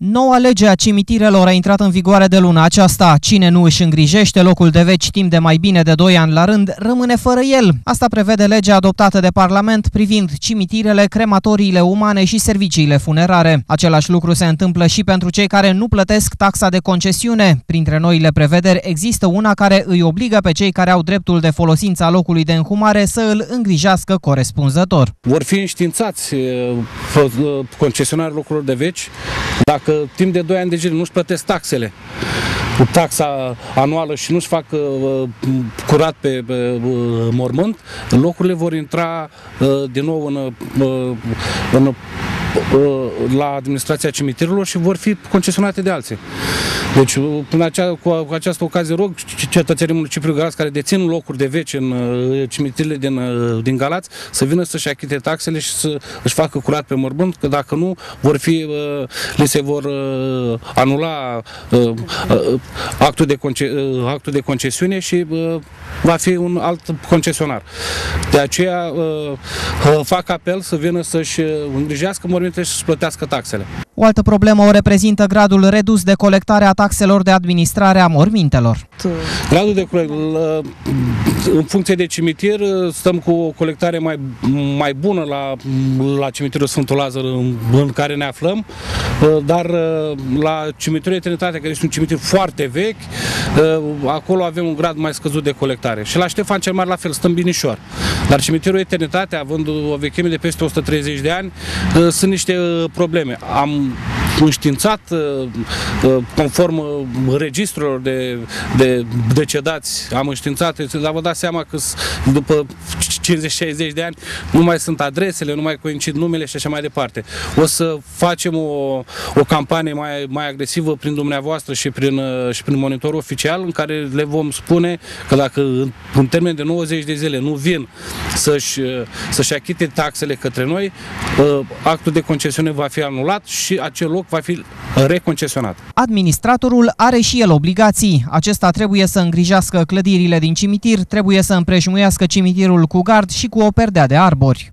Noua lege a cimitirelor a intrat în vigoare de luna aceasta. Cine nu își îngrijește locul de veci timp de mai bine de 2 ani la rând, rămâne fără el. Asta prevede legea adoptată de Parlament privind cimitirele, crematoriile umane și serviciile funerare. Același lucru se întâmplă și pentru cei care nu plătesc taxa de concesiune. Printre noile prevederi există una care îi obligă pe cei care au dreptul de folosință a locului de înhumare să îl îngrijească corespunzător. Vor fi înștiințați concesionarii locurilor de veci dacă dacă timp de 2 ani de zile nu-și plătesc taxele, taxa anuală și nu-și fac uh, curat pe uh, mormânt, locurile vor intra uh, din nou în, uh, în la administrația cimitirilor și vor fi concesionate de alții. Deci, până acea, cu, cu această ocazie rog cetățenii municipiului Galați care dețin locuri de veci în uh, cimitirile din, uh, din Galați să vină să-și achite taxele și să își facă curat pe mormânt, că dacă nu, vor fi, uh, li se vor anula actul de, conce, actul de concesiune și va fi un alt concesionar. De aceea fac apel să vină să-și îngrijească mormintele și să-și plătească taxele. O altă problemă o reprezintă gradul redus de colectare a taxelor de administrare a mormintelor. Gradul de în funcție de cimitir, stăm cu o colectare mai, mai bună la, la cimitirul Sfântul Lazar în, în care ne aflăm, dar la cimitirul Eternitate, care este un cimitir foarte vechi, acolo avem un grad mai scăzut de colectare. Și la Ștefan cel Mare la fel, stăm binișor. Dar cimitirul Eternitate, având o vechime de peste 130 de ani, sunt niște probleme. Am înștiințat conform registrelor de, de decedați, am înștiințat, dar vă dați seama că după 50-60 de ani nu mai sunt adresele, nu mai coincid numele și așa mai departe. O să facem o, o campanie mai, mai agresivă prin dumneavoastră și prin, și prin monitorul oficial în care le vom spune că dacă în termen de 90 de zile nu vin să-și, să-și achite taxele către noi, ă, actul de concesiune va fi anulat și acel loc va fi reconcesionat. Administratorul are și el obligații. Acesta trebuie să îngrijească clădirile din cimitir, trebuie să împrejmuiască cimitirul cu gard și cu o perdea de arbori.